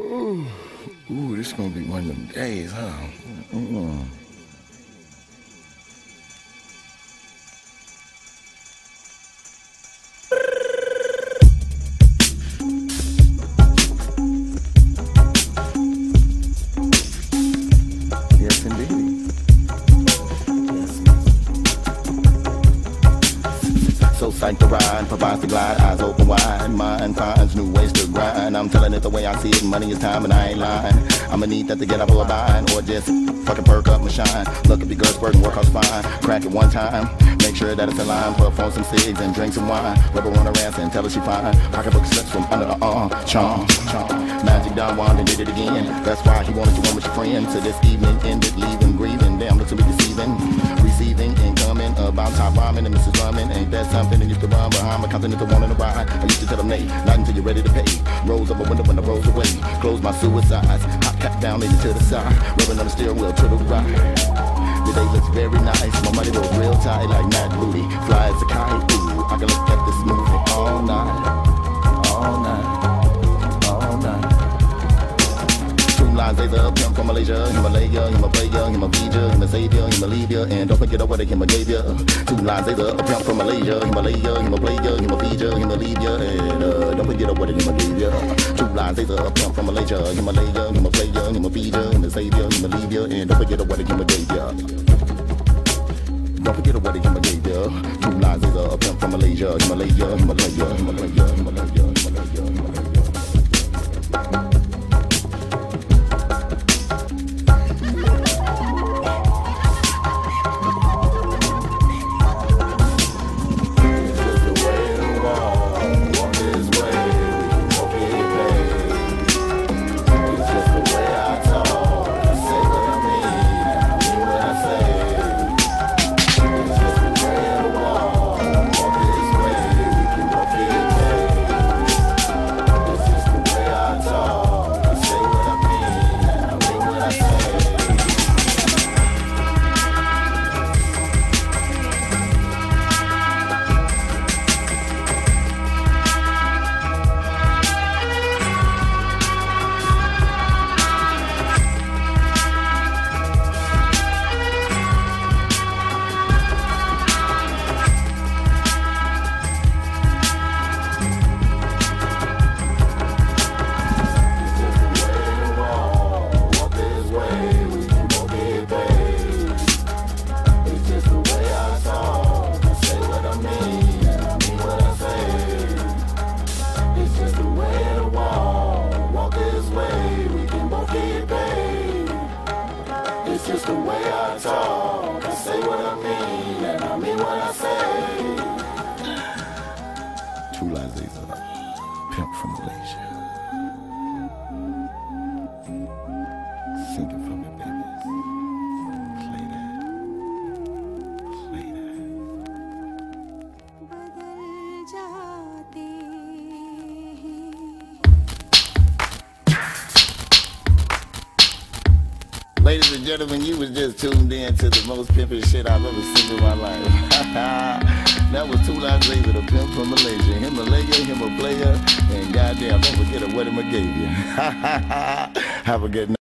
Ooh, ooh, this is gonna be one of them days, huh? Mm-mm. So psyched to ride, provides to glide, eyes open wide. Mind finds new ways to grind. I'm telling it the way I see it. Money is time and I ain't lying. I'ma need that to get up or line or just fucking perk up my shine. Look at the girls working, work fine. Crack it one time, make sure that it's in line. Puff on some cigs and drink some wine. Rub her on her ass and tell her she fine. Pocketbook slips from under the arm. Charm, charm. Magic Don Juan and did it again. That's why he wanted you one with your friends. So this evening ended, leaving, grieving. Rhyming and Mrs. Drummond. Ain't that something that used to run behind my continental wanting to ride? I used to tell them, nay, not until you're ready to pay. Rolls up a window when I rolls away. Close my suicides. Hop cap down, maybe to the side. Rubbing on the steering wheel to the right. The day looks very nice. My money goes real tight like Matt Booty. Fly as a kite. Ooh, I can look at this movie all night. All night. All night. Two lines, they the pimp from Malaysia, Himalaya, him a a a savior, him a leave and don't forget what a gave. Two lines, they the pimp from Malaysia, Himalaya, him a player, him a feature, him a leave and uh, don't forget what a gave. Two lines, they the pimp from Malaysia, Himalaya, him a player, him a feature, him a savior, him a leave and don't forget what a gave. Don't forget what a gave. Two lines, they the pimp from Malaysia, Himalaya, Himalaya, Himalaya, Himalaya, Himalaya, It's just the way I talk. I say what I mean, and I mean what I say. True Laser, pimp from Malaysia. Ladies and gentlemen, you was just tuned in to the most pimping shit I've ever seen in my life. that was Two Lines Laser, the pimp from Malaysia. Him a Himalaya, him a player, and goddamn, don't forget what him gave you. Have a good night.